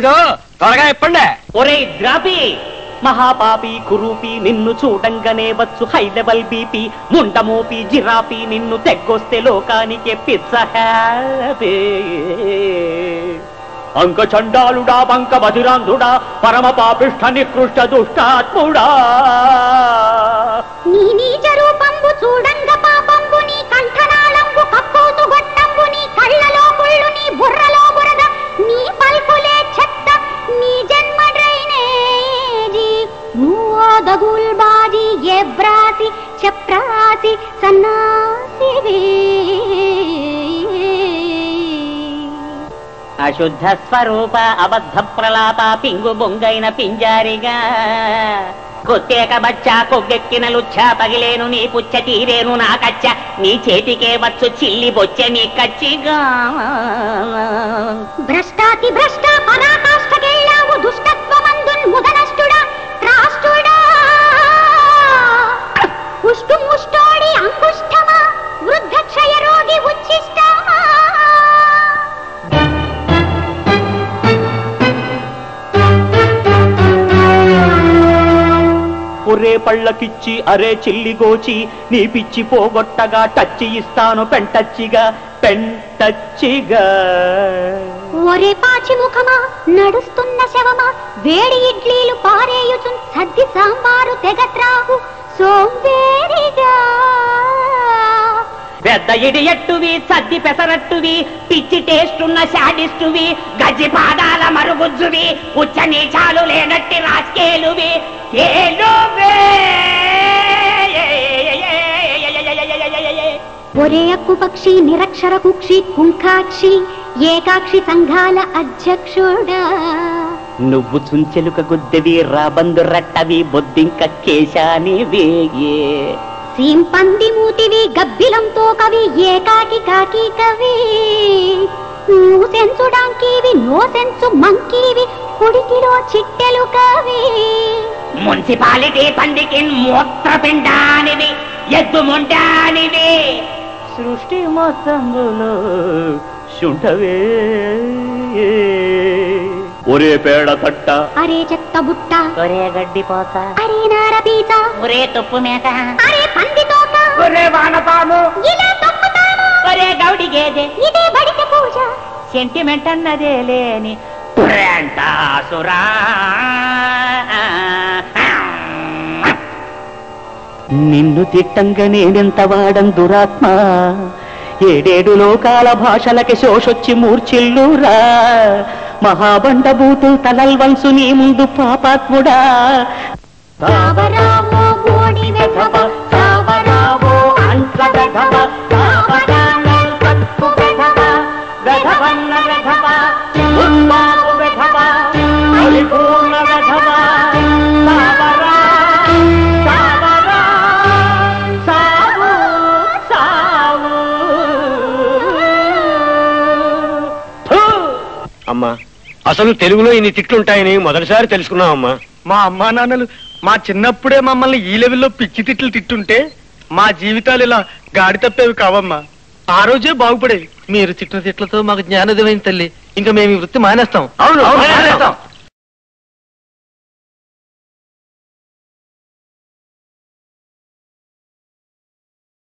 త్వరగా ఇప్పండి ఒరే ద్రాపి మహాపాపి కురూపి నిన్ను చూడంగానే వచ్చు హై లెవెల్ బీపీ. ముండమోపి జిరాపి నిన్ను తెగ్గొస్తే లోకానికి పిచ్చ హ్యాపీ. అంక చండాలుడా బంక బధిరాంధుడా పరమ పాపిష్ఠ నికృష్ట దుష్టాత్ముడా నీ నీచ రూపంబు చూడంగ బ్రాసి చెప్రాసి సన్నాసివే అశుద్ధ స్వరూప అబద్ధ ప్రలాప పింగు బొంగైన పింజారిగా. కొత్తేక బచ్చా కొగ్గెక్కిన లుచ్చ పగిలేను నీ పుచ్చ తీరేను నా కచ్చ నీ చేతికే వచ్చు చిల్లి బొచ్చ నీ కచ్చిగా. భ్రష్టాతి భ్రష్ట పరాకాష్ఠకెళ్ళావు ఒరే పళ్ళకిచ్చి అరే చిల్లిగోచి నీ పిచ్చి పోగొట్టగా టచ్చి ఇస్తాను పెంటచ్చిగా పెంటచ్చిగా ఒరే పాచి ముఖమా నడుస్తున్న శవమా వేడి ఇడ్లీలు పారేయుచున్ సద్ది సాంబారు తెగత్రావు సోంబేరిగా. పెద్ద ఇడియట్టువి సద్ది పెసరట్టువి పిచ్చి టేస్టున్న శాడిస్టువి గజ్జి పాదాల మరుగుజ్జువి ఉచ్చ నీచాలు లేనట్టి రాస్కేలువి. ఒరే అక్కు పక్షి నిరక్షర కుక్షి కుంకాక్షి ఏకాక్షి సంఘాల అధ్యక్షుడా. నువ్వు చుంచెలుక గుద్దెవి రాబందు రట్టవి బొద్దింక కేశాని వేగే సీంపంది మూతివి గబ్బిలంతో కవి ఏకాకి కాకి కవి. నువ్వు సెన్సుడాంకీవి నో సెన్సు మంకీవి కుడికిలో చిట్టెలు కవి. మున్సిపాలిటీ పండికి మూత్రపిండానివి ఎద్దు ముండానివి. సృష్టి మొత్తములో శుంఠవే. ఒరే పేడ తట్ట. అరే చెత్త బుట్ట. ఒరే గడ్డి పోత. అరే నారపీత ఒరే తుప్పు మేక. అరే పంది తోక ఒరే వానపాము. ఇలా తొక్కుతాను. ఒరే గౌడి గేదె. ఇదే బడిత పూజ. సెంటిమెంట్ అన్నదే లేని ప్రేంటాసురా నిన్ను తిట్టంగా నేనెంత వాడం దురాత్మ? ఏడేడు లోకాల భాషలకి శోషొచ్చి మూర్చిల్లురా మహాబండభూతులు తలల్వంసు నీ ముందు పాపాత్ముడా. రావరావో అమ్మా అసలు తెలుగులో ఇన్ని తిట్లుంటాయని మొదటిసారి తెలుసుకున్నాం అమ్మా మా అమ్మా నాన్నలు మా చిన్నప్పుడే మమ్మల్ని ఈ లెవెల్లో పిచ్చి తిట్లు తిట్టుంటే మా జీవితాలు ఇలా గాడి తప్పేవి కావమ్మా. ఆ రోజే బాగుపడేవి. మీరు తిట్టిన తిట్లతో మాకు జ్ఞానోదయం తల్లి. ఇంకా మేము ఈ వృత్తి మానేస్తాం. అవును మానేస్తాం.